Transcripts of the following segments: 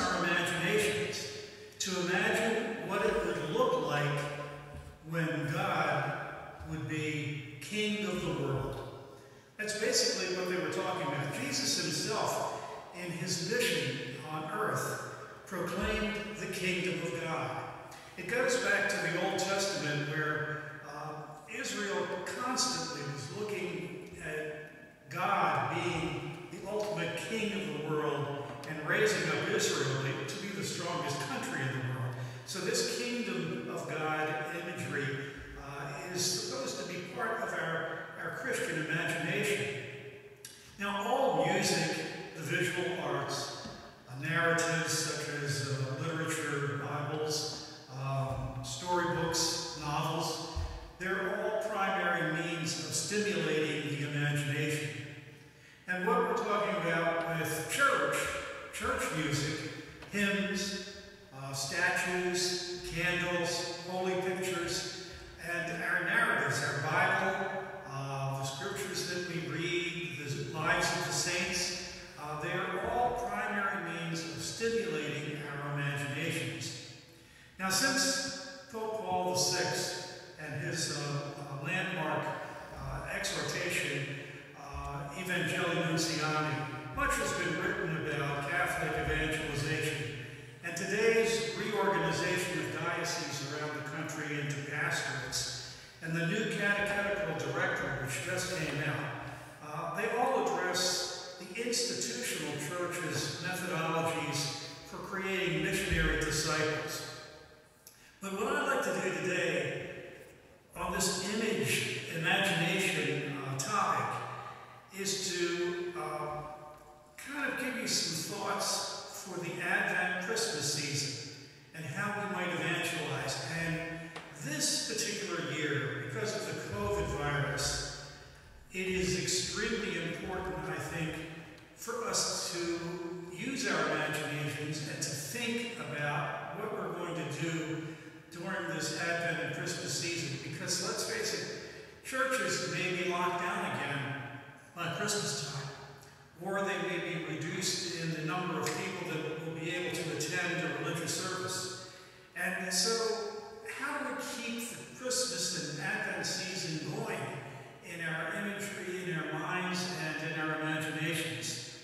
our imaginations to imagine what it would look like when God would be king of the world. That's basically what they were talking about. Jesus himself, in his mission on earth, proclaimed the kingdom of God. It goes back to the Old Testament where uh, Israel constantly was looking at God being the ultimate king of the world raising up Israel to be the strongest country in the world. So this kingdom of God imagery uh, is supposed to be part of our, our Christian imagination. Now all music, the visual arts, uh, narratives such as uh, literature, Bibles, um, storybooks, novels, they're all primary means of stimulating the imagination. And what we're talking about with church, church music, uh, statues, candles, holy pictures, and our narratives, our Bible, uh, the scriptures that we read, the lives of the saints, uh, they're all primary means of stimulating our imaginations. Now, since Pope Paul VI and his uh, uh, landmark uh, exhortation, Evangelii Nuntiandi, much has been written about Catholic evangelization. Today's reorganization of dioceses around the country into pastorates and the new catechetical director, which just came out, uh, they all address the institutional church's methodologies for creating missionary disciples. But what I'd like to do today on this image imagination uh, topic is to uh, kind of give you some thoughts for the Advent Christmas season and how we might evangelize. And this particular year, because of the COVID virus, it is extremely important, I think, for us to use our imaginations and to think about what we're going to do during this Advent and Christmas season. Because let's face it, churches may be locked down again by Christmas time, or they may be reduced in the number of people that will be able to attend a religious service. And so, how do we keep the Christmas and Advent season going in our imagery, in our minds, and in our imaginations?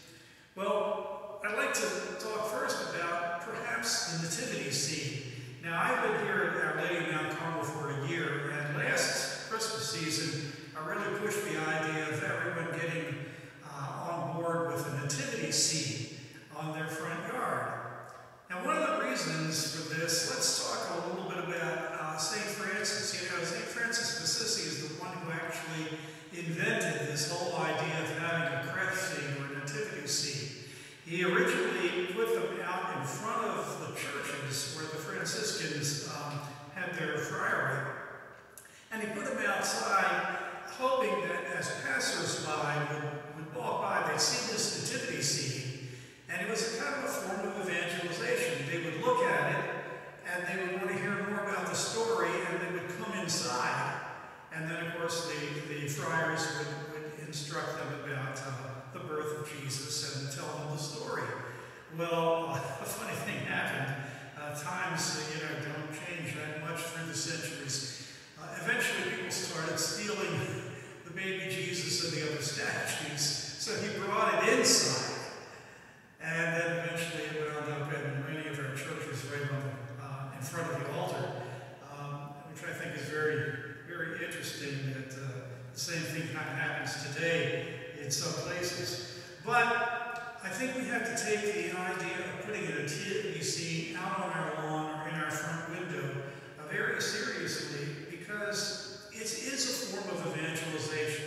Well, I'd like to talk first about perhaps the nativity scene. Now, I've been here at Our Lady of Mount Carmel for a year, and last Christmas season, I really pushed the idea of everyone getting uh, on board with a nativity scene on their front yard. Now, one of the reasons for this, let's talk a little bit about uh, St. Francis. You know, St. Francis of Assisi is the one who actually invented this whole idea of having a creche scene or a nativity scene. He originally put them out in front of the churches where the Franciscans um, had their friary. And he put them outside, hoping that as passersby would, would walk by, they'd see this nativity scene. And it was a kind of a form of evangelization. They would look at it, and they would want to hear more about the story, and they would come inside. And then, of course, the, the friars would, would instruct them about uh, the birth of Jesus and tell them the story. Well, a funny thing happened. Uh, times, you know, don't change that much through the centuries. Uh, eventually, people started stealing the baby Jesus and the other statues, so he brought it inside. And then eventually it wound up in many of our churches right on the, uh, in front of the altar, um, which I think is very, very interesting that uh, the same thing kind of happens today in some places. But I think we have to take the idea of putting a nativity out on our lawn or in our front window very seriously because it is a form of evangelization.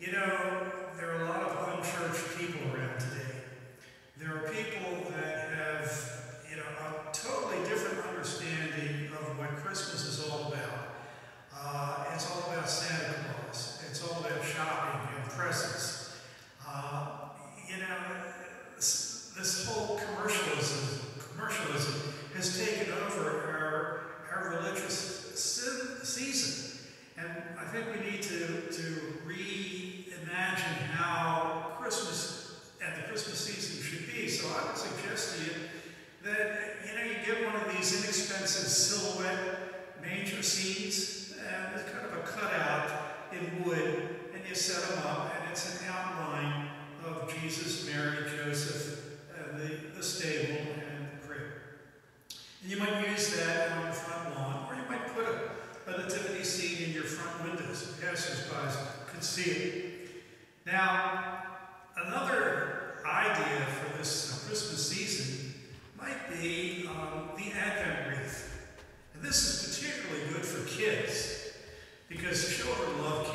You know, there are a lot of unchurched people around today. There are people that think we need to, to reimagine how Christmas and the Christmas season should be. So I would suggest to you that, you know, you get one of these inexpensive silhouette manger scenes. and it's kind of a cutout in wood, and you set them up, and it's an outline of Jesus, Mary, Joseph, and the, the stable, and the crib. And you might use as passersby could see it. Now, another idea for this uh, Christmas season might be um, the Advent wreath. And this is particularly good for kids because children love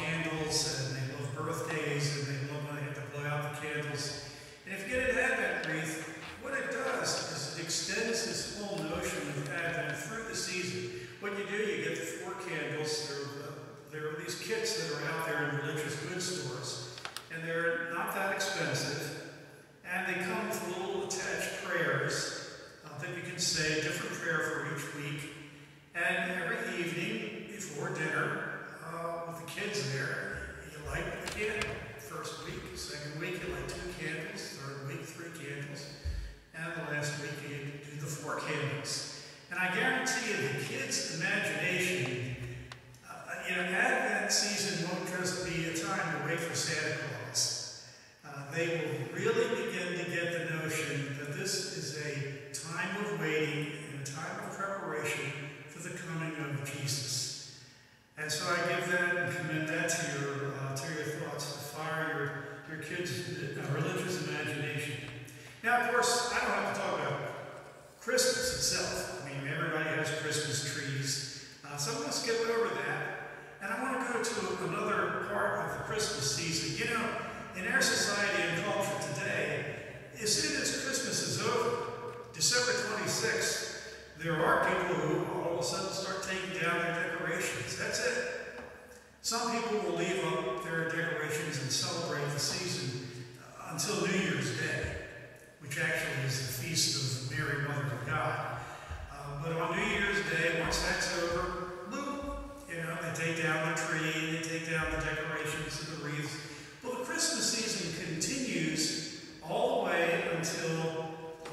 That's over, Lou. You know, they take down the tree, they take down the decorations and the wreaths. Well, the Christmas season continues all the way until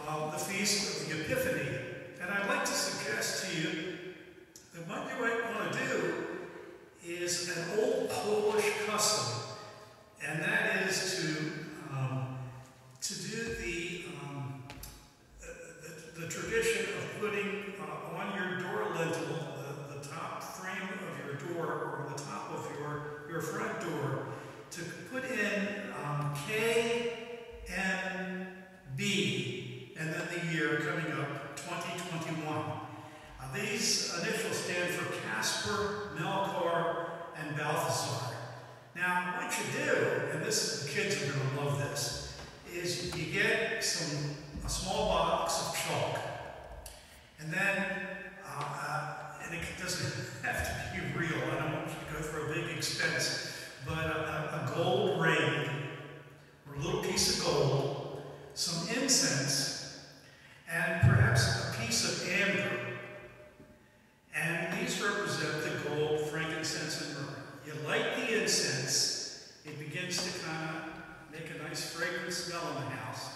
uh, the Feast of the Epiphany. And I'd like to suggest to you that what you might want to do is an old Polish doesn't have to be real. I don't want you to go for a big expense, but a, a gold ring or a little piece of gold, some incense, and perhaps a piece of amber. And these represent the gold, frankincense, and myrrh. You light the incense, it begins to kind of make a nice fragrant smell in the house.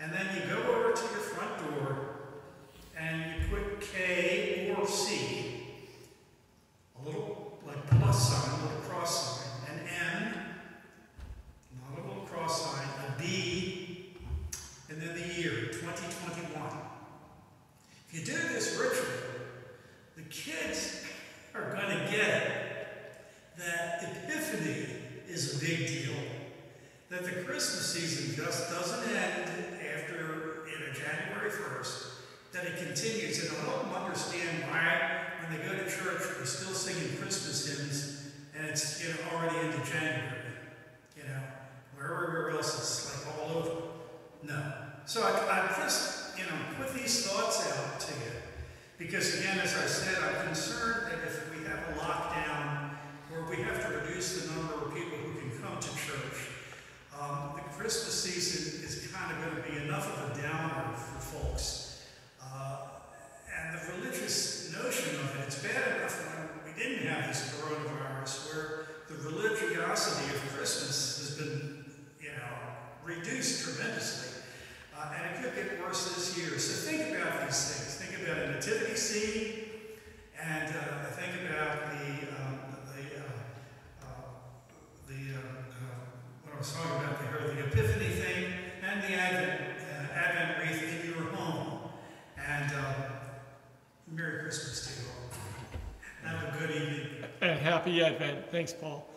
And then you go over to your front door and you put K or C If you do this ritual, the kids are going to get it, that epiphany is a big deal, that the Christmas season just doesn't end after you know, January 1st, that it continues. And I'll help them understand why, when they go to church, we're still singing Christmas hymns, and it's you know, already into January. kind of going to be enough of a downer for folks. Happy Advent. Thanks, Paul.